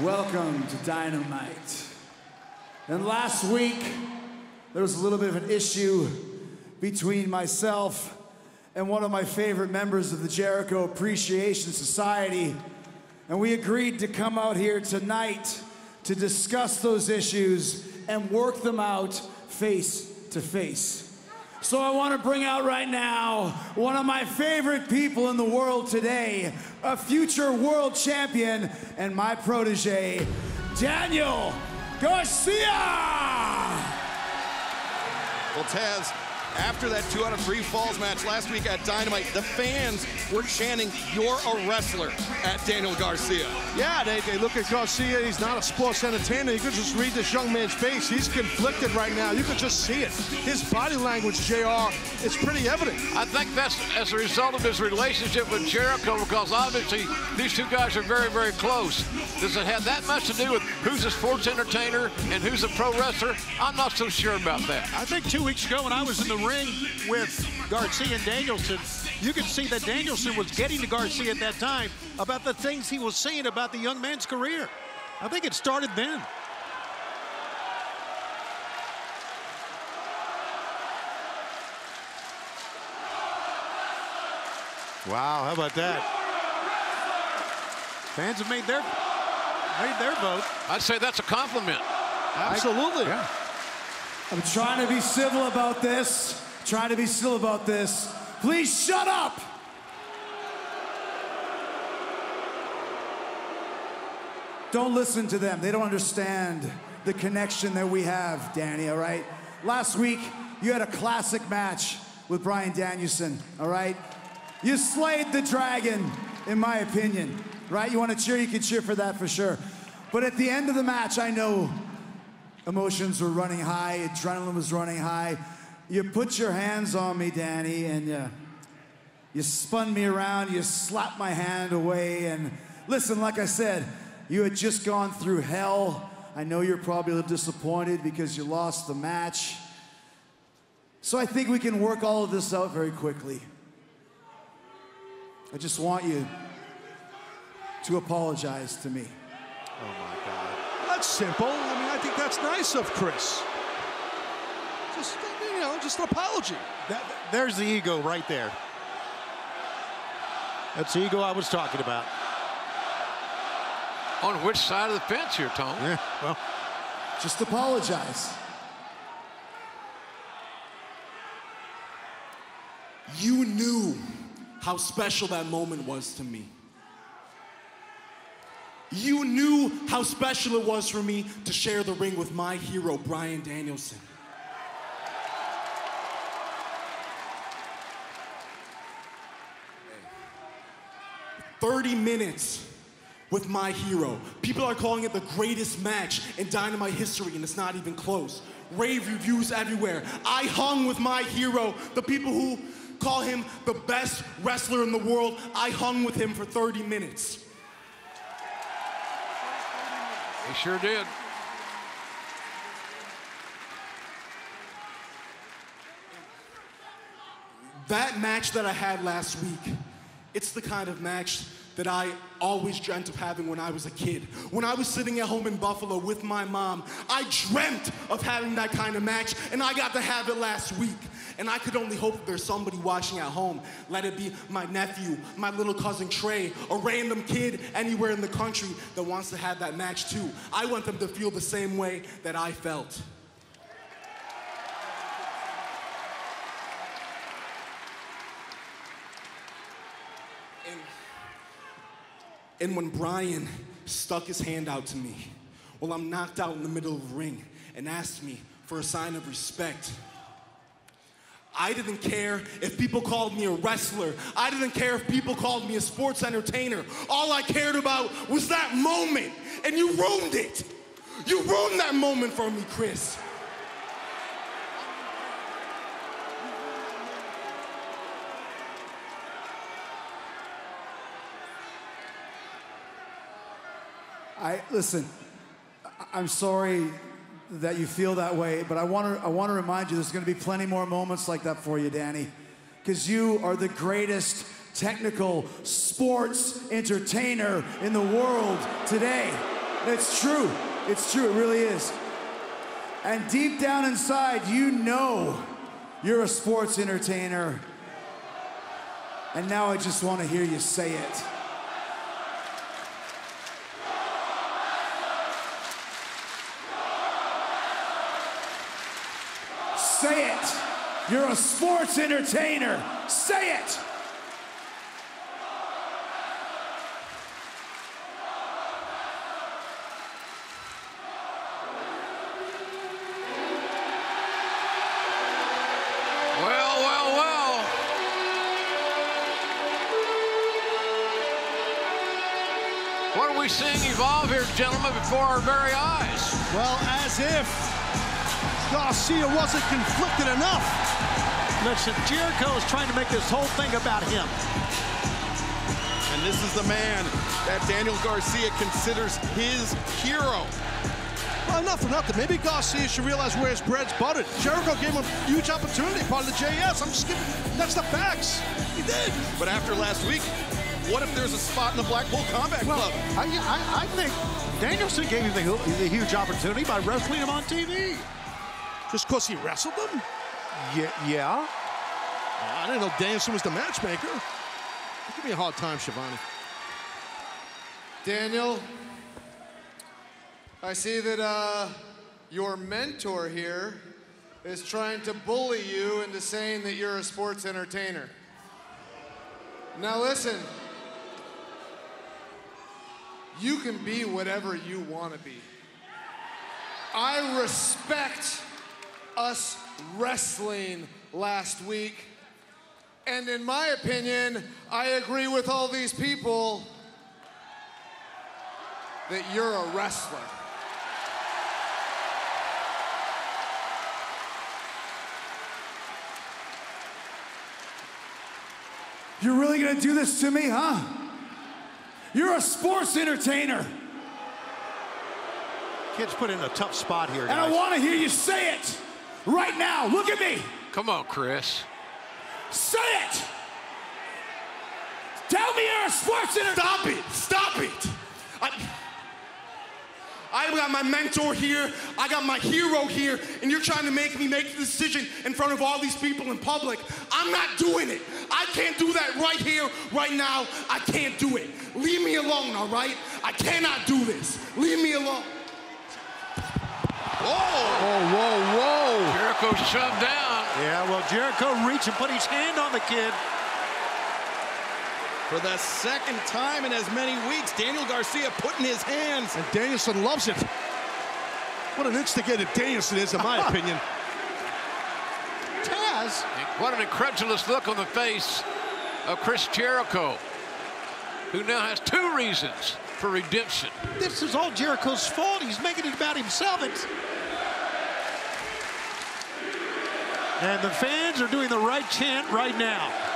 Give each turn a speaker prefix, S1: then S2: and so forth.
S1: Welcome to Dynamite. And last week, there was a little bit of an issue between myself and one of my favorite members of the Jericho Appreciation Society. And we agreed to come out here tonight to discuss those issues and work them out face to face. So I want to bring out right now one of my favorite people in the world today, a future world champion and my protege, Daniel Garcia.
S2: Well, Taz, after that two out of three falls match last week at Dynamite, the fans were chanting, You're a wrestler at Daniel Garcia.
S3: Yeah, they, they look at Garcia. He's not a sports entertainer. You could just read this young man's face. He's conflicted right now. You could just see it. His body language, JR, is pretty evident.
S4: I think that's as a result of his relationship with Jericho because obviously these two guys are very, very close. Does it have that much to do with who's a sports entertainer and who's a pro wrestler? I'm not so sure about that.
S5: I think two weeks ago when I was in the ring with Garcia and Danielson, you could see that Danielson was getting to Garcia at that time about the things he was saying about the young man's career. I think it started then. Wow, how about that? Fans have made their made their vote.
S4: I'd say that's a compliment.
S5: Absolutely.
S1: I, I'm trying to be civil about this. Trying to be civil about this. Please shut up. Don't listen to them. They don't understand the connection that we have, Danny, all right? Last week, you had a classic match with Bryan Danielson, all right? You slayed the dragon, in my opinion, right? You want to cheer, you can cheer for that for sure. But at the end of the match, I know emotions were running high, adrenaline was running high. You put your hands on me, Danny, and uh, you spun me around, you slapped my hand away. And listen, like I said, you had just gone through hell. I know you're probably a little disappointed because you lost the match. So I think we can work all of this out very quickly. I just want you to apologize to me.
S3: Oh, my God. That's simple. I think that's nice of Chris. Just, you know, just an apology.
S5: That, there's the ego right there. That's the ego I was talking about.
S4: On which side of the fence here, Tom?
S5: Yeah, well,
S1: Just apologize.
S6: You knew how special that moment was to me. You knew how special it was for me to share the ring with my hero, Bryan Danielson. Thirty minutes with my hero. People are calling it the greatest match in Dynamite history, and it's not even close. Rave reviews everywhere. I hung with my hero, the people who call him the best wrestler in the world. I hung with him for 30 minutes.
S4: He sure did.
S6: That match that I had last week, it's the kind of match that I always dreamt of having when I was a kid. When I was sitting at home in Buffalo with my mom, I dreamt of having that kind of match, and I got to have it last week. And I could only hope there's somebody watching at home. Let it be my nephew, my little cousin Trey, a random kid anywhere in the country that wants to have that match too. I want them to feel the same way that I felt. And, and when Brian stuck his hand out to me while I'm knocked out in the middle of the ring and asked me for a sign of respect, I didn't care if people called me a wrestler. I didn't care if people called me a sports entertainer. All I cared about was that moment, and you ruined it. You ruined that moment for me, Chris.
S1: I listen. I'm sorry that you feel that way, but I want to I want to remind you there's going to be plenty more moments like that for you, Danny, because you are the greatest technical sports entertainer in the world today. It's true. It's true. It really is. And deep down inside, you know you're a sports entertainer. And now I just want to hear you say it. Say it. You're a sports entertainer. Say it.
S4: Well, well, well. What are we seeing evolve here, gentlemen, before our very eyes?
S3: Well, as if Garcia wasn't conflicted enough.
S5: Listen, Jericho is trying to make this whole thing about him.
S2: And this is the man that Daniel Garcia considers his hero.
S3: Well, not for nothing. Maybe Garcia should realize where his bread's buttered. Jericho gave him a huge opportunity, part of the JS. I'm just giving, that's the facts. He did.
S2: But after last week, what if there's a spot in the Blackpool Combat Club?
S5: I, I, I think Danielson gave him the, the huge opportunity by wrestling him on TV.
S3: Just because he wrestled them?
S5: Yeah, yeah.
S3: I didn't know Danielson was the matchmaker. Give me a hard time, Schiavone.
S7: Daniel, I see that uh, your mentor here is trying to bully you into saying that you're a sports entertainer. Now, listen, you can be whatever you want to be. I respect us wrestling last week. And in my opinion, I agree with all these people that you're a wrestler.
S1: You're really gonna do this to me, huh? You're a sports entertainer,
S5: Kid's put in a tough spot here,
S1: and I wanna hear you say it right now. Look at me.
S4: Come on, Chris.
S1: Say it. Tell me you're a sports entertainer.
S6: Stop it! Stop it! I, I got my mentor here, I got my hero here, and you're trying to make me make the decision in front of all these people in public. I'm not doing it. I can't do that right here, right now. I can't do it. Leave me alone, all right? I cannot do this. Leave me alone.
S3: Whoa, whoa, whoa.
S4: Jericho shoved down.
S5: Yeah, well, Jericho reached and put his hand on the kid.
S2: For the second time in as many weeks, Daniel Garcia putting his hands.
S3: And Danielson loves it. What an instigator Danielson is, in my uh-huh. opinion.
S5: Taz,
S4: What an incredulous look on the face of Chris Jericho, who now has two reasons for redemption.
S5: this is all Jericho's fault. He's making it about himself. It's... And the fans are doing the right chant right now.